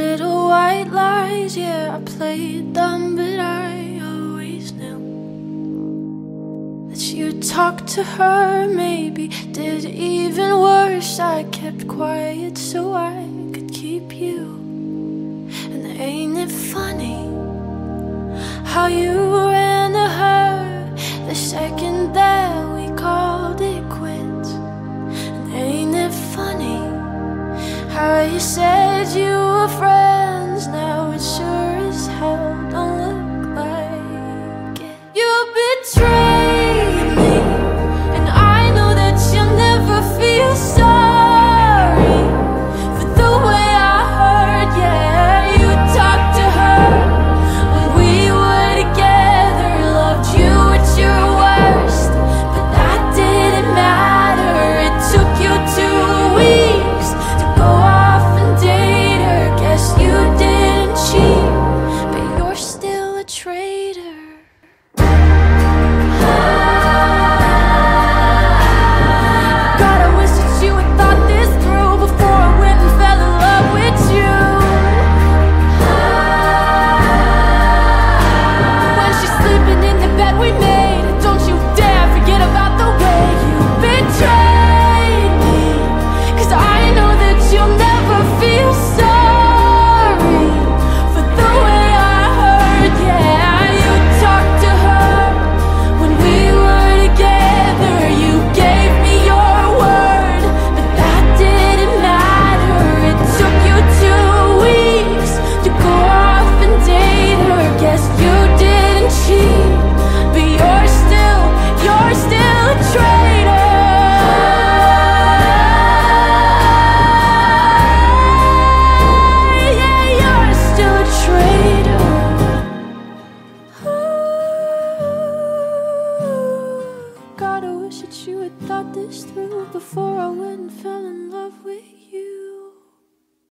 little white lies, yeah, I played dumb, but I always knew that you talked to her, maybe did even worse. I kept quiet so I could keep you, and ain't it funny how you? How you said you were friends, now it's sure. thought this through before I went and fell in love with you.